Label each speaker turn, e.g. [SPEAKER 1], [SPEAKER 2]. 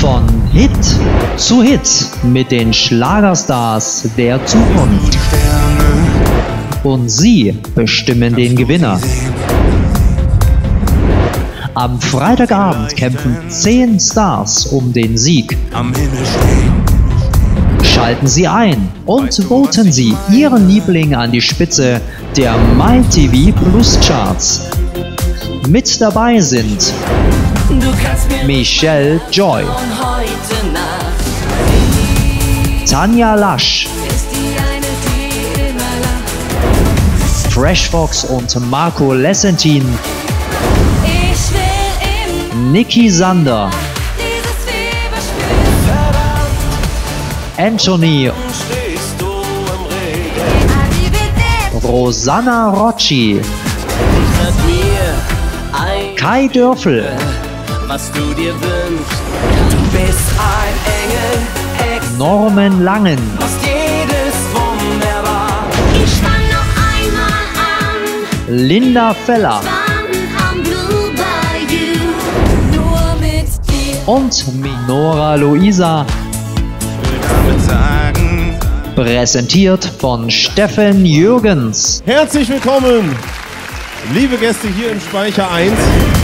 [SPEAKER 1] Von Hit zu Hit mit den Schlagerstars der Zukunft. Und Sie bestimmen den Gewinner. Am Freitagabend kämpfen 10 Stars um den Sieg.
[SPEAKER 2] am Himmel stehen.
[SPEAKER 1] Schalten Sie ein und voten Sie Ihren Liebling an die Spitze der MyTV Plus Charts. Mit dabei sind Michelle Joy, Tanja Lasch,
[SPEAKER 3] ist die eine, die immer lacht.
[SPEAKER 1] Freshfox und Marco Lessentin,
[SPEAKER 3] Ich will immer
[SPEAKER 1] Niki Sander. Anthony. Rosanna Rocci, Kai Dörfel,
[SPEAKER 3] was du dir wünschst. Du bist ein Engel, Ex,
[SPEAKER 1] Norman Langen,
[SPEAKER 3] machst jedes wunderbar.
[SPEAKER 4] Ich fang noch einmal an,
[SPEAKER 1] Linda Feller
[SPEAKER 4] wann am Blue Bayou.
[SPEAKER 3] Nur mit dir.
[SPEAKER 1] und Minora Luisa.
[SPEAKER 2] sagen,
[SPEAKER 1] Präsentiert von Steffen Jürgens.
[SPEAKER 5] Herzlich willkommen, liebe Gäste hier im Speicher 1.
[SPEAKER 2] wenn das Fieber